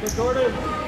Go Jordan!